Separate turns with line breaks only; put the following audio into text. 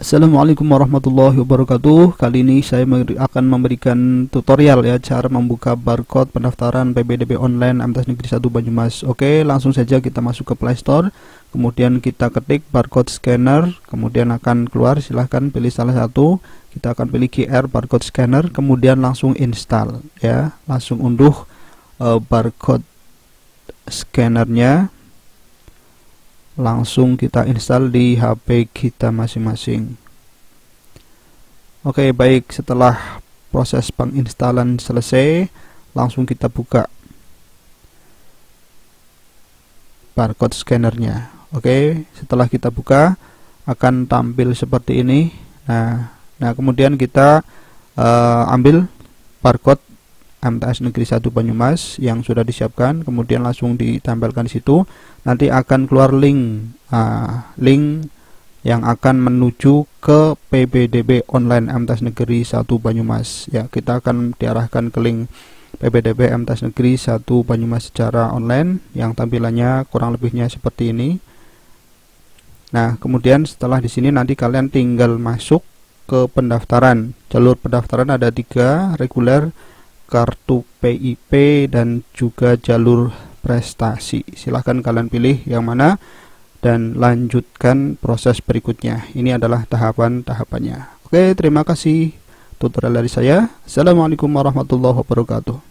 Assalamualaikum warahmatullahi wabarakatuh. Kali ini saya akan memberikan tutorial ya Cara membuka barcode pendaftaran PBDB online MTS Negeri 1 Banyumas. Oke langsung saja kita masuk ke Play Store. Kemudian kita ketik barcode scanner Kemudian akan keluar silahkan pilih salah satu. Kita akan pilih QR barcode scanner Kemudian langsung install ya. Langsung unduh uh, barcode scannernya langsung kita install di HP kita masing-masing. Oke baik. Setelah proses penginstalan selesai langsung kita buka barcode scannernya. Oke setelah kita buka akan tampil seperti ini. Nah nah kemudian kita uh, ambil barcode MTS Negeri 1 Banyumas yang sudah disiapkan kemudian langsung ditempelkan di situ. Nanti akan keluar link uh, link yang akan menuju ke PBDB online MTS Negeri 1 Banyumas. Ya kita akan diarahkan ke link PBDB MTS Negeri 1 Banyumas secara online yang tampilannya kurang lebihnya seperti ini. Nah kemudian setelah di sini nanti kalian tinggal masuk ke pendaftaran. Jalur pendaftaran ada tiga reguler kartu PIP dan juga jalur prestasi. Silahkan kalian pilih yang mana dan lanjutkan proses berikutnya. Ini adalah tahapan-tahapannya. Oke, terima kasih tutorial dari saya. Assalamualaikum warahmatullahi wabarakatuh.